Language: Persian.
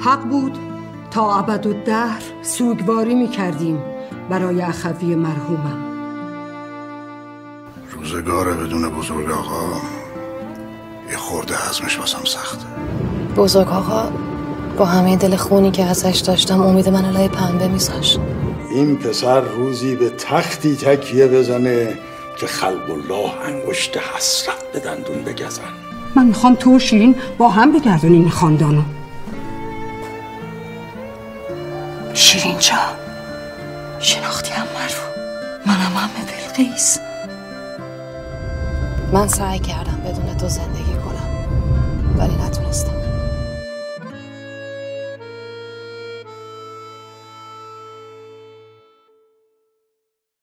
حق بود تا ابد و دهر سوگواری می کردیم برای اخوی مرحومم. روزگار بدون بزرگ آقا یه خورده حزمش واسم سخته. بزرگ آقا با همه دل خونی که ازش داشتم امید من لای پنبه میذاشت این پسر روزی به تختی تکیه بزنه که خلق الله انگشت حسرت به دندون بگزن. من می‌خوام تو و شیرین با هم بگردونیم این خاندانو. شیرین جا شناختی هم مرو منم هم بلقیس من سعی کردم بدون تو زندگی کنم ولی نتونستم.